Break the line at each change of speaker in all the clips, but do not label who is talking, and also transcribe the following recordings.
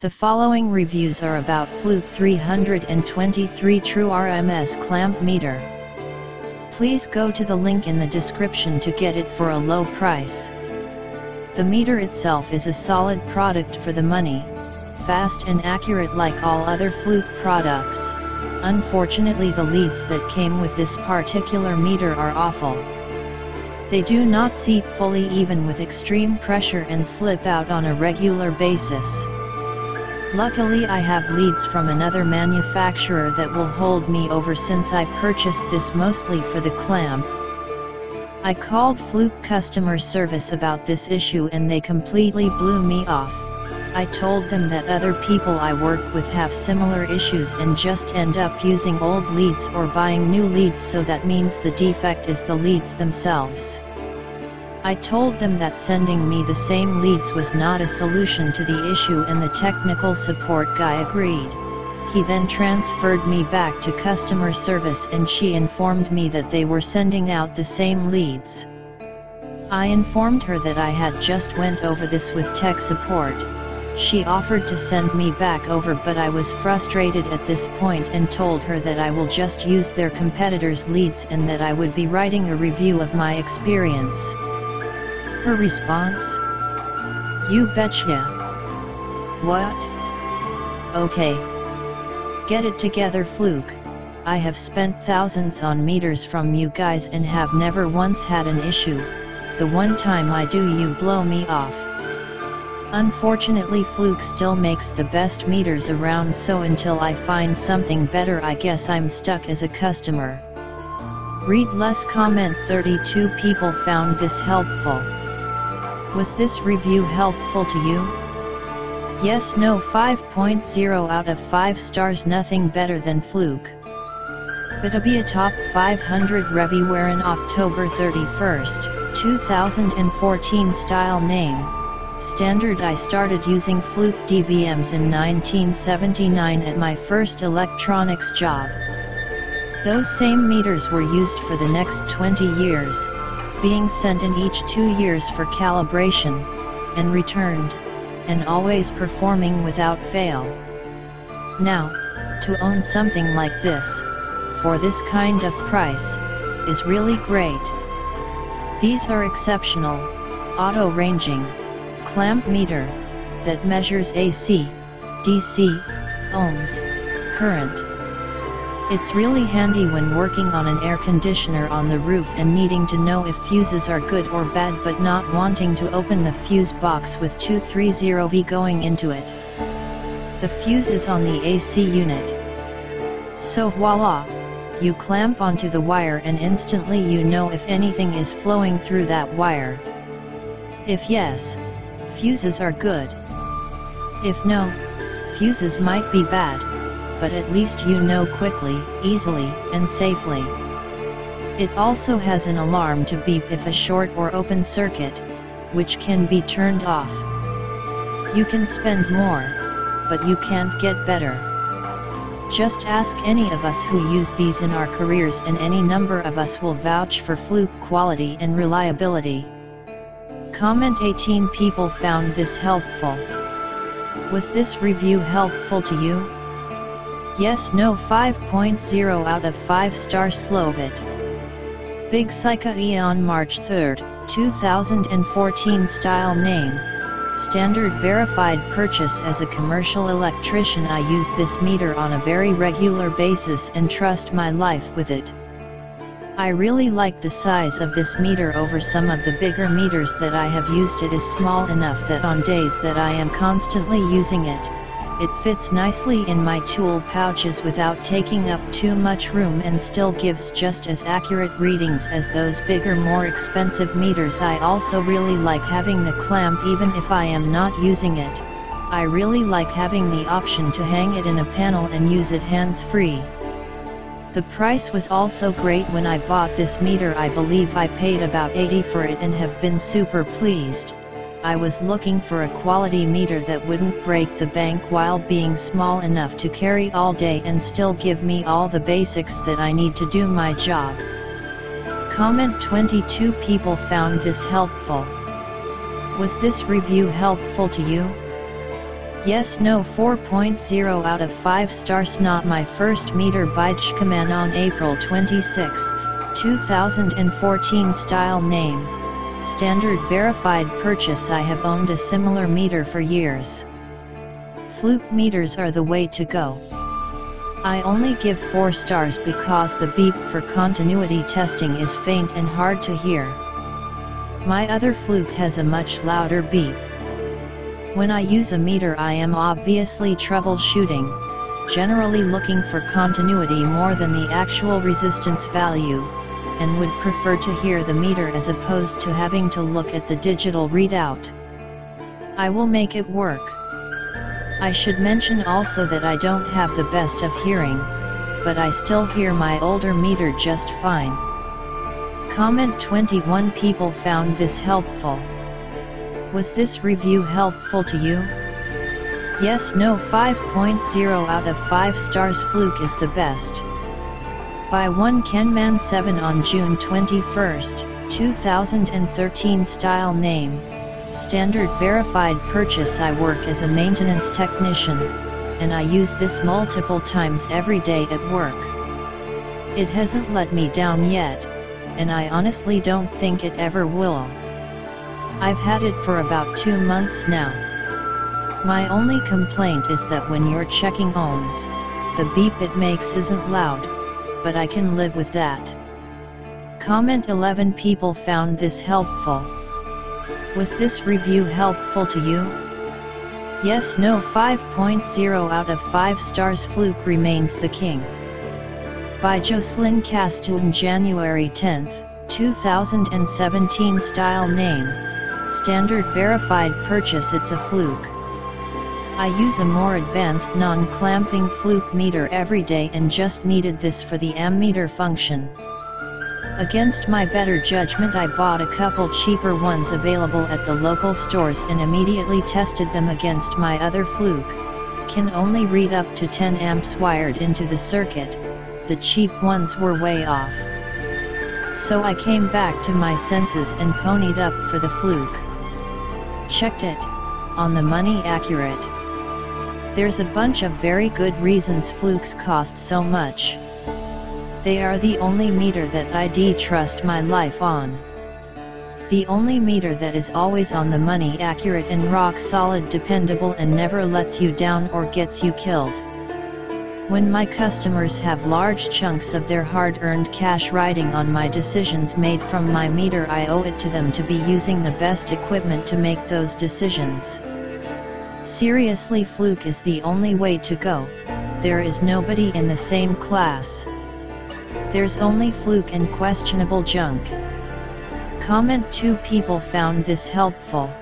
The following reviews are about Fluke 323 True RMS clamp meter. Please go to the link in the description to get it for a low price. The meter itself is a solid product for the money, fast and accurate like all other Fluke products. Unfortunately the leads that came with this particular meter are awful. They do not seat fully even with extreme pressure and slip out on a regular basis. Luckily I have leads from another manufacturer that will hold me over since I purchased this mostly for the clamp. I called Fluke customer service about this issue and they completely blew me off. I told them that other people I work with have similar issues and just end up using old leads or buying new leads so that means the defect is the leads themselves. I told them that sending me the same leads was not a solution to the issue and the technical support guy agreed. He then transferred me back to customer service and she informed me that they were sending out the same leads. I informed her that I had just went over this with tech support. She offered to send me back over but I was frustrated at this point and told her that I will just use their competitors' leads and that I would be writing a review of my experience. Her response? You betcha. What? Okay. Get it together Fluke. I have spent thousands on meters from you guys and have never once had an issue. The one time I do you blow me off. Unfortunately Fluke still makes the best meters around so until I find something better I guess I'm stuck as a customer. Read less comment 32 people found this helpful. Was this review helpful to you? Yes no 5.0 out of 5 stars nothing better than Fluke. But to be a Top 500 Reviewer in October 31st, 2014 Style Name Standard I started using Fluke DVMs in 1979 at my first electronics job. Those same meters were used for the next 20 years being sent in each two years for calibration, and returned, and always performing without fail. Now, to own something like this, for this kind of price, is really great. These are exceptional, auto-ranging, clamp meter, that measures AC, DC, ohms, current, it's really handy when working on an air conditioner on the roof and needing to know if fuses are good or bad but not wanting to open the fuse box with 230V going into it. The fuse is on the AC unit. So voila! You clamp onto the wire and instantly you know if anything is flowing through that wire. If yes, fuses are good. If no, fuses might be bad but at least you know quickly, easily, and safely. It also has an alarm to beep if a short or open circuit, which can be turned off. You can spend more, but you can't get better. Just ask any of us who use these in our careers and any number of us will vouch for fluke quality and reliability. Comment 18 people found this helpful. Was this review helpful to you? Yes No 5.0 out of 5 star Slovit. Big Sika Eon March 3, 2014 Style Name Standard verified purchase as a commercial electrician I use this meter on a very regular basis and trust my life with it. I really like the size of this meter over some of the bigger meters that I have used it is small enough that on days that I am constantly using it, it fits nicely in my tool pouches without taking up too much room and still gives just as accurate readings as those bigger more expensive meters I also really like having the clamp even if I am not using it. I really like having the option to hang it in a panel and use it hands-free. The price was also great when I bought this meter I believe I paid about 80 for it and have been super pleased. I was looking for a quality meter that wouldn't break the bank while being small enough to carry all day and still give me all the basics that I need to do my job. Comment 22 people found this helpful. Was this review helpful to you? Yes no 4.0 out of 5 stars not my first meter by Chkaman on April 26, 2014 style name. Standard verified purchase I have owned a similar meter for years. Fluke meters are the way to go. I only give 4 stars because the beep for continuity testing is faint and hard to hear. My other fluke has a much louder beep. When I use a meter I am obviously troubleshooting, generally looking for continuity more than the actual resistance value, and would prefer to hear the meter as opposed to having to look at the digital readout. I will make it work. I should mention also that I don't have the best of hearing, but I still hear my older meter just fine. Comment 21 people found this helpful. Was this review helpful to you? Yes no 5.0 out of 5 stars Fluke is the best. By 1 Kenman 7 on June 21, 2013 Style Name Standard Verified Purchase I work as a maintenance technician, and I use this multiple times every day at work. It hasn't let me down yet, and I honestly don't think it ever will. I've had it for about two months now. My only complaint is that when you're checking ohms, the beep it makes isn't loud, but I can live with that. Comment 11 people found this helpful. Was this review helpful to you? Yes no 5.0 out of 5 stars Fluke remains the king. By Jocelyn Castoon January 10, 2017 Style Name standard verified purchase it's a fluke. I use a more advanced non-clamping fluke meter every day and just needed this for the ammeter function. Against my better judgment I bought a couple cheaper ones available at the local stores and immediately tested them against my other fluke. Can only read up to 10 amps wired into the circuit, the cheap ones were way off. So I came back to my senses and ponied up for the fluke. Checked it. On the money accurate. There's a bunch of very good reasons flukes cost so much. They are the only meter that I d trust my life on. The only meter that is always on the money accurate and rock solid dependable and never lets you down or gets you killed. When my customers have large chunks of their hard-earned cash riding on my decisions made from my meter I owe it to them to be using the best equipment to make those decisions. Seriously Fluke is the only way to go, there is nobody in the same class. There's only Fluke and questionable junk. Comment 2 people found this helpful.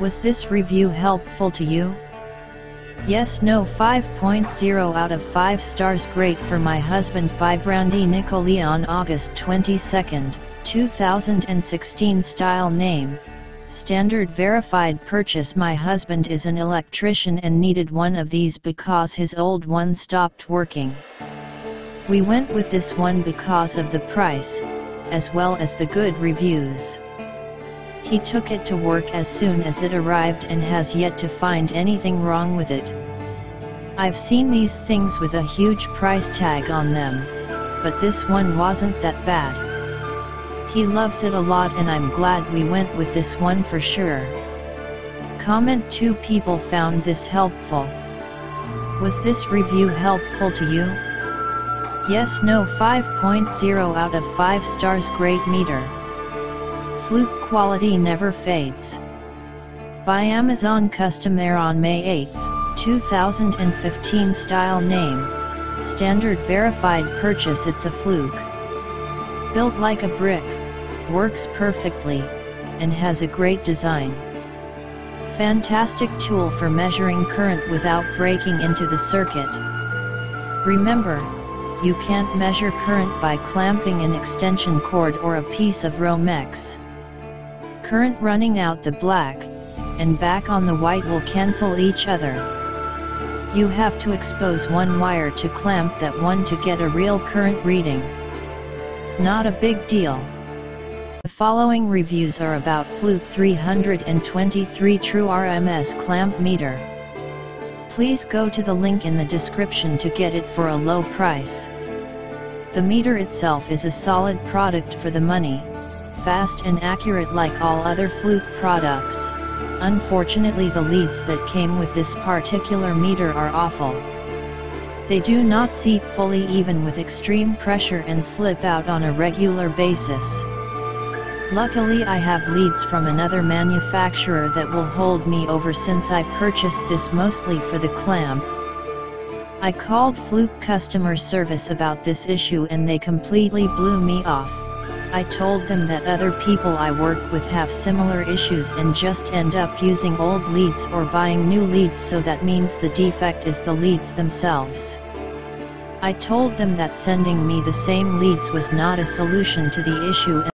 Was this review helpful to you? Yes no 5.0 out of 5 stars great for my husband by Brandy Nicoli on August 22, 2016 Style name, Standard verified purchase My husband is an electrician and needed one of these because his old one stopped working. We went with this one because of the price, as well as the good reviews. He took it to work as soon as it arrived and has yet to find anything wrong with it. I've seen these things with a huge price tag on them, but this one wasn't that bad. He loves it a lot and I'm glad we went with this one for sure. Comment 2 people found this helpful. Was this review helpful to you? Yes no 5.0 out of 5 stars great meter. Fluke quality never fades. By Amazon Customer on May 8, 2015 Style Name, Standard Verified Purchase It's a Fluke. Built like a brick, works perfectly, and has a great design. Fantastic tool for measuring current without breaking into the circuit. Remember, you can't measure current by clamping an extension cord or a piece of Romex current running out the black, and back on the white will cancel each other. You have to expose one wire to clamp that one to get a real current reading. Not a big deal. The following reviews are about Fluke 323 True RMS Clamp Meter. Please go to the link in the description to get it for a low price. The meter itself is a solid product for the money, fast and accurate like all other Fluke products. Unfortunately the leads that came with this particular meter are awful. They do not seat fully even with extreme pressure and slip out on a regular basis. Luckily I have leads from another manufacturer that will hold me over since I purchased this mostly for the clamp. I called Fluke customer service about this issue and they completely blew me off. I told them that other people I work with have similar issues and just end up using old leads or buying new leads so that means the defect is the leads themselves. I told them that sending me the same leads was not a solution to the issue